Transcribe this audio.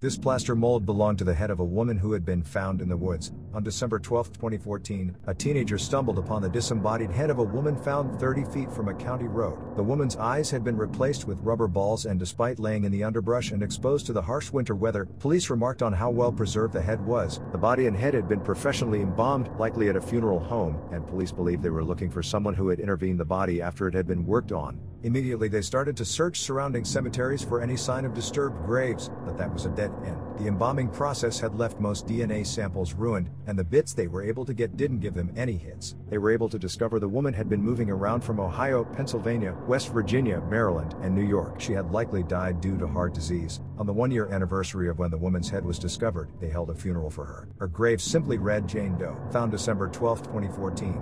This plaster mold belonged to the head of a woman who had been found in the woods. On December 12, 2014, a teenager stumbled upon the disembodied head of a woman found 30 feet from a county road. The woman's eyes had been replaced with rubber balls, and despite laying in the underbrush and exposed to the harsh winter weather, police remarked on how well preserved the head was. The body and head had been professionally embalmed, likely at a funeral home, and police believed they were looking for someone who had intervened the body after it had been worked on. Immediately they started to search surrounding cemeteries for any sign of disturbed graves, but that was a dead end. The embalming process had left most DNA samples ruined, and the bits they were able to get didn't give them any hits. They were able to discover the woman had been moving around from Ohio, Pennsylvania, West Virginia, Maryland, and New York. She had likely died due to heart disease. On the one year anniversary of when the woman's head was discovered, they held a funeral for her. Her grave simply read Jane Doe, found December 12, 2014.